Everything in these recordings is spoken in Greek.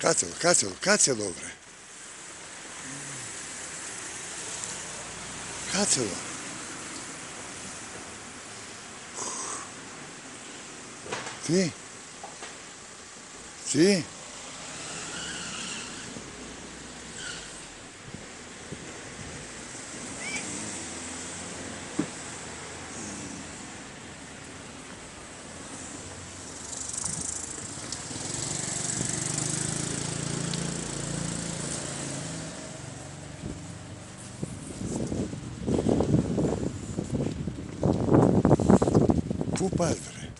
Kad se, kad se, kad se dobre? Kad se dobre? cu padre.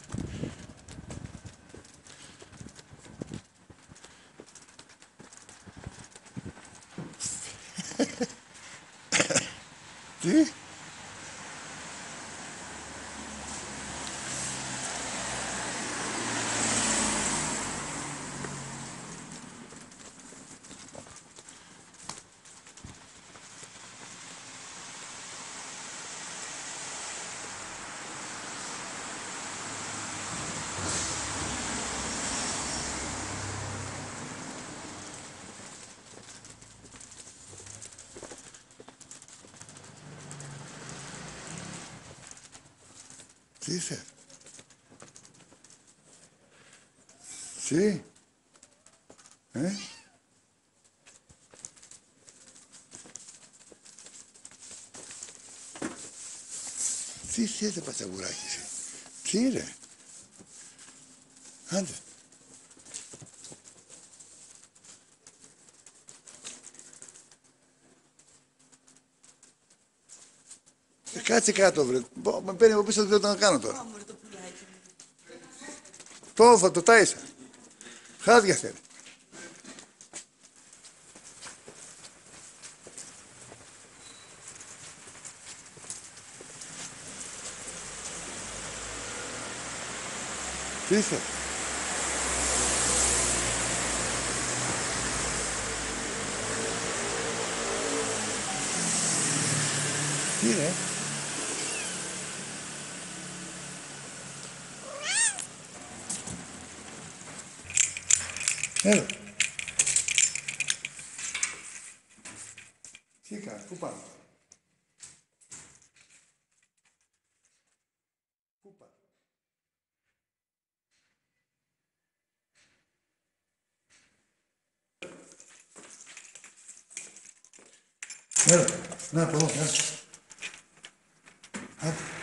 ¿Sí? Τι. Πού πας, βρε. Τι. Τι είσαι; Τι. Ε; Τι είσαι πατσαβουράκι εσύ; Τι ρε. Άντε. Κάτσε κάτω, βρε. Μπο- Με παίρνει από πίσω, δεν ξέρω τι να κάνω τώρα. Το θα το τάισα. Χάδια θέλει. Τι είσαι. Τι είναι. Claro. Chica, ocupa. Ocupa. Nada, podemos, nada.